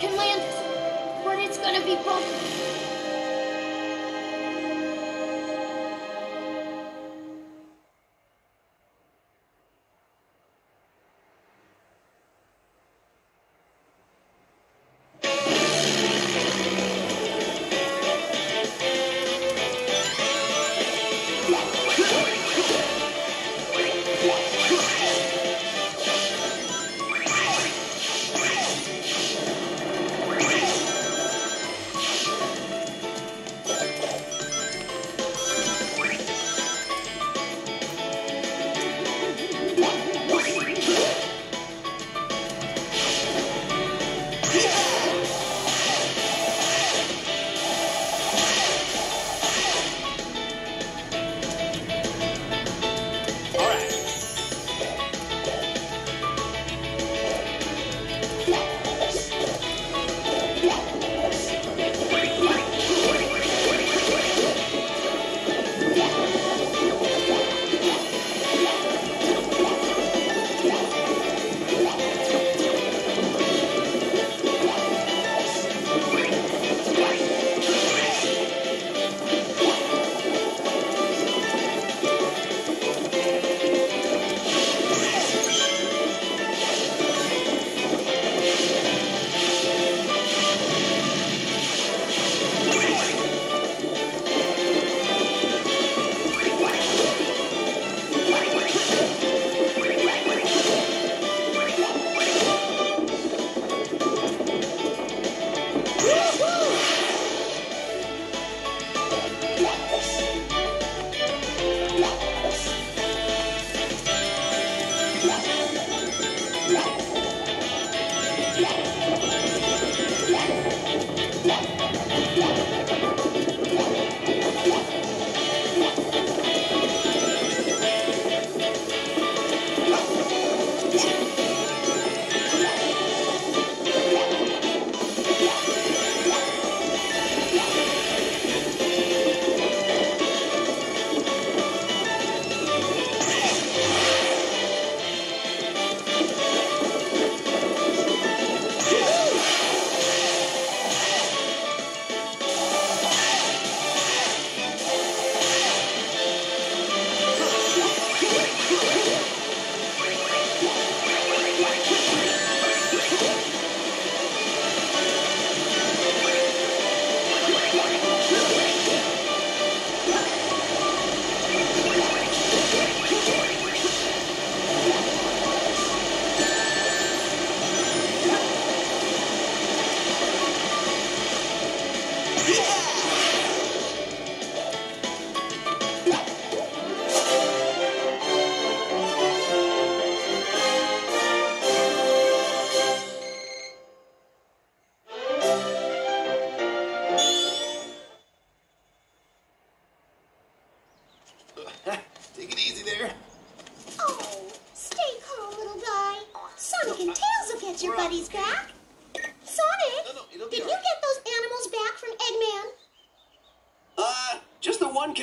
Captain Landis, but it's gonna be broken.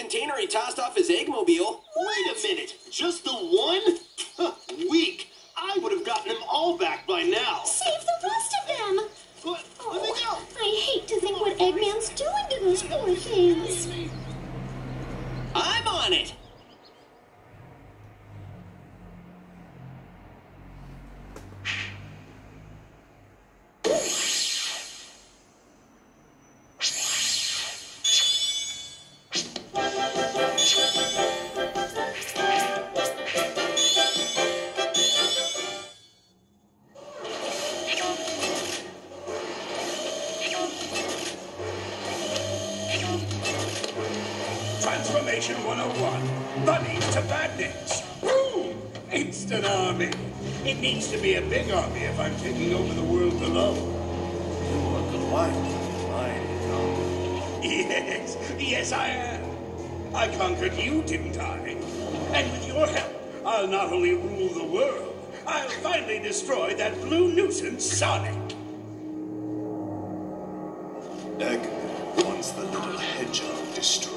Container he tossed off his eggmobile. Wait a minute. Just the one? Weak. I would have gotten them all back by now. Save the rest of them. Let me go. Oh, I hate to think what Eggman's doing to those poor things. I'm on it. Transformation 101. Bunnies to badniks. Boom! Instant army. It needs to be a big army if I'm taking over the world below. You are Goliath. Yes, yes I am. I conquered you, didn't I? And with your help, I'll not only rule the world, I'll finally destroy that blue nuisance, Sonic. Eggman wants the little hedgehog destroyed.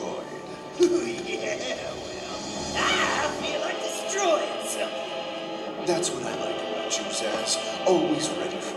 That's what I like about you, Zazz. Always ready for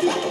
Yeah.